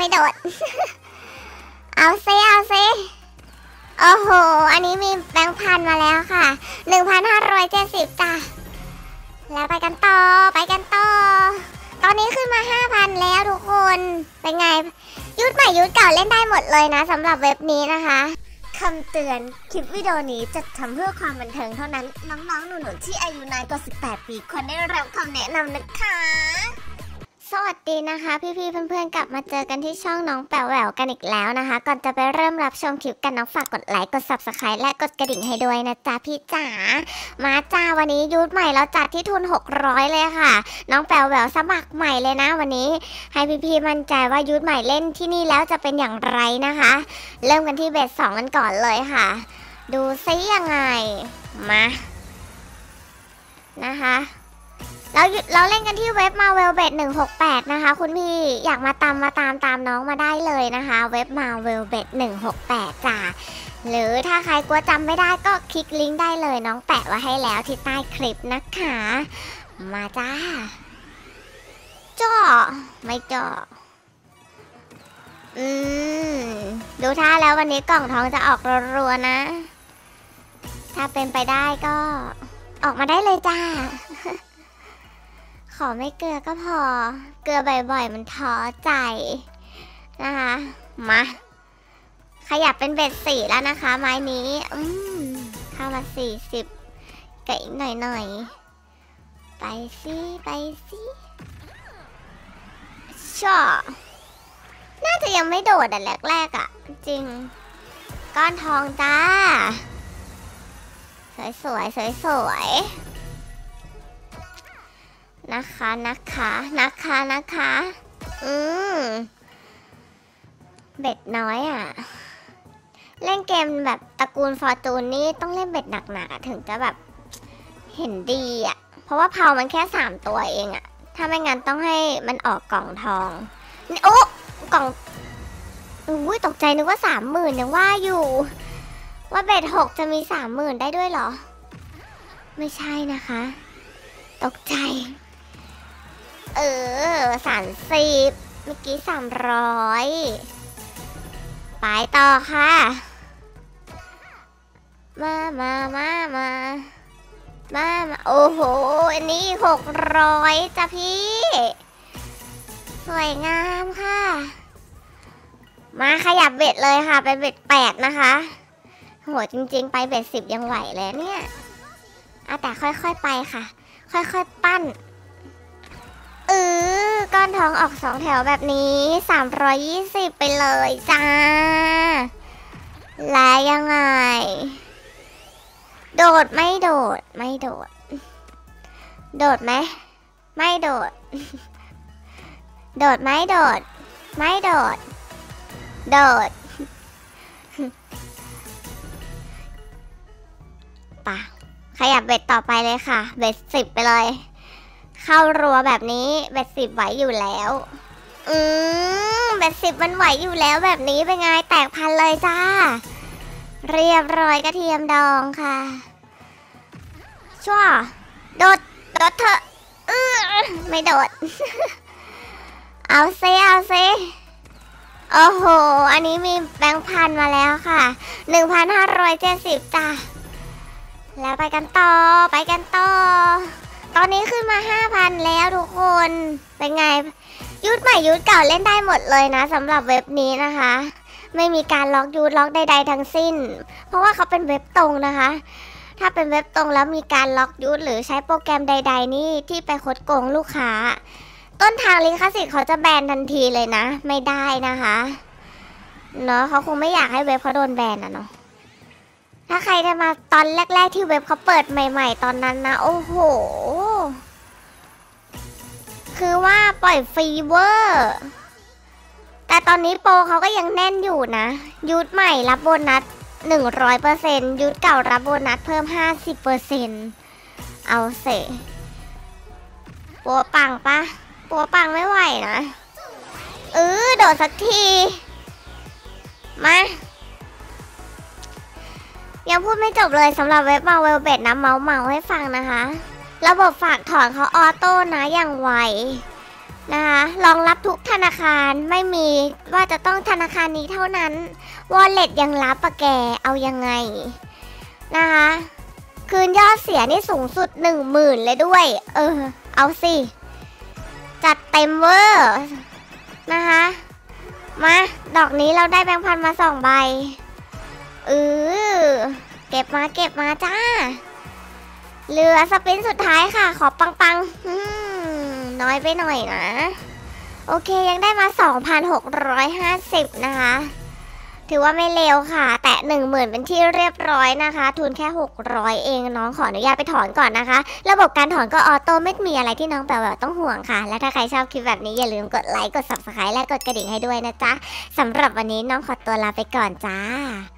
ไม่โดด เอาซิเอาซิโอ้โห อันนี้มีแบงค์พันมาแล้วค่ะ 1,570จ้ะแล้วไปกันต่อ ไปกันต่อ ตอนนี้ขึ้นมา 5,000 แล้วทุกคน เป็นไง ยุดใหม่ยุดเก่าเล่นได้หมดเลยนะสำหรับเว็บนี้นะคะคำเตือน คลิปวิดีโอนี้จะทำเพื่อความบันเทิงเท่านั้น น้องๆ หนูๆ ที่อายุน้อยกว่า 18 ปีควรได้รับคำแนะนำนะคะ สวัสดีนะคะพี่ๆเพื่อนๆกลับมาเจอกันที่ช่องน้องแป๋วแหววกันอีกแล้วนะคะ ก่อนจะไปเริ่มรับชมคลิปกันน้องฝากกดไลค์กด subscribe และกดกระดิ่งให้ด้วยนะจ๊ะพี่จ๋ามาจ้าวันนี้ยูทใหม่เราจัดที่ทุน 600 เลยค่ะ น้องแป๋วแหววสมัครใหม่เลยนะ วันนี้ให้พี่ๆมั่นใจว่ายูทใหม่เล่นที่นี่แล้วจะเป็นอย่างไรนะคะ เริ่มกันที่เบสสองกันก่อนเลยค่ะ ดูซิยังไงมานะคะ เราเราเล่นกันที่เว็บมาเวลเบด168นะคะ คุณพี่อยากมาตามมาตามตามน้องมาได้เลยนะคะ เว็บมาเวลเบด168จ้าหรือถ้าใครกลัวจำไม่ได้ก็คลิกลิงก์ได้เลยน้องแปะไว้ให้แล้วที่ใต้คลิปนะคะ มาจ้าจ่อไม่จ่ออืม ดูท่าแล้ววันนี้กล่องทองจะออกรัวๆนะ ถ้าเป็นไปได้ก็ออกมาได้เลยจ้า อไม่เกลือก็พอ เกลือบ่อยๆ มันท้อใจนะคะ มา ขยับเป็นเบ็ดสี่แล้วนะคะ ไม้นี้ อืมเข้ามาสี่สิบเกอีกหน่อยๆ ไปสิไปสิชอน่าจะยังไม่โดดอะแรกๆอะ จริง ก้อนทองจ้า สวยๆสวยๆ นะคะนะคะนะคะนะคะ อืมเบ็ดน้อยอะ เล่นเกมแบบตระกูลฟอร์จูนนี่ต้องเล่นเบ็ดหนักๆอะถึงจะแบบเห็นดีอะ เพราะว่าเพามันแค่สามตัวเองอะ ถ้าไม่งั้นต้องให้มันออกกล่องทองนี่โอ้กล่องอุ้ยตกใจนึกว่าสามหมื่นยังว่าอยู่ ว่าเบ็ดหกจะมีสามหมื่นได้ด้วยเหรอ ไม่ใช่นะคะ ตกใจ เออสามสิบเมื่อกี้สามร้อยไปต่อค่ะ มามามามามามาโอ้โห อันนี้หกร้อยจ้ะพี่ สวยงามค่ะ มาขยับเบ็ดเลยค่ะ เป็นเบ็ดแปดนะคะโหจริง ๆ ไปเบ็ดสิบยังไหวเลยเนี่ยอะแต่ค่อยๆไปค่ะ ค่อยๆปั้น ก้อนทองออกสองแถวแบบนี้ 320 ไปเลยจ้า และยังไง โดดไม่โดดไม่โดด โดดไหมไม่โดด โดดไหมโดด ไม่โดด โดดปะขยับเบ็ดต่อไปเลยค่ะ เบ็ดสิบไปเลย เข้ารัวแบบนี้เบ็ดสิบไหวอยู่แล้ว อืมเบ็ดสิบมันไหวอยู่แล้วแบบนี้เป็นไงแตกพันเลยจ้า เรียบร้อยกระเทียมดองค่ะ ชั่ว โดด โดดเถอะอือไม่โดด เอาเซเอาเซโอ้โห อันนี้มีแบงค์พันมาแล้วค่ะ 1,570จ้าแล้วไปกันต่อ ไปกันต่อ ตอนนี้ขึ้นมา 5,000 แล้วทุกคน เป็นไง ยุดใหม่ยุดเก่าเล่นได้หมดเลยนะสำหรับเว็บนี้นะคะ ไม่มีการล็อกยูดล็อกใดๆทั้งสิ้น เพราะว่าเขาเป็นเว็บตรงนะคะ ถ้าเป็นเว็บตรงแล้วมีการล็อกยูดหรือใช้โปรแกรมใด ๆ นี่ที่ไปคดโกงลูกค้า ต้นทางลิขสิทธิ์เขาจะแบนทันทีเลยนะ ไม่ได้นะคะเนาะเขาคงไม่อยากให้เว็บเขาโดนแบนอะเนาะ ถ้าใครได้มาตอนแรก ๆ ที่เว็บเขาเปิดใหม่ ๆ ตอนนั้นนะ โอ้โห คือว่าปล่อยฟรีเวอร์ แต่ตอนนี้โปรเขาก็ยังแน่นอยู่นะ ยุดใหม่รับโบนัส 100%ยุดเก่ารับโบนัสเพิ่ม 50%เอาเสปัวปังปะปัวปังไม่ไหวนะ เออโดดสักที มา ยังพูดไม่จบเลยสำหรับเว็บมาเวลเบดนะเมาเมาให้ฟังนะคะ ระบบฝากถอนเขาออโต้นะอย่างไวนะคะรองรับทุกธนาคารไม่มีว่าจะต้องธนาคารนี้เท่านั้น Wallet ยังรับปะแกเอายังไงนะคะคืนยอดเสียนี่สูงสุด 1 0,000 เลยด้วย เออ เอาสิ จัดเต็มเวอร์นะคะ มา ดอกนี้เราได้แบงค์พันมาสองใบ เออเก็บมาเก็บมาจ้า เหลือสปินสุดท้ายค่ะ ขอปังๆอืมน้อยไปหน่อยนะ โอเคยังได้มา 2,650 นะคะ ถือว่าไม่เลวค่ะ แตะ10,000 เป็นที่เรียบร้อยนะคะ ทุนแค่ 600 เองน้องขออนุญาตไปถอนก่อนนะคะ ระบบการถอนก็ออโต้ไม่มีอะไรที่น้องแบบแบบต้องห่วงค่ะ และถ้าใครชอบคลิปแบบนี้อย่าลืมกดไลค์กด subscribe และกดกระดิ่งให้ด้วยนะจ๊ะสำหรับวันนี้น้องขอตัวลาไปก่อนจ้า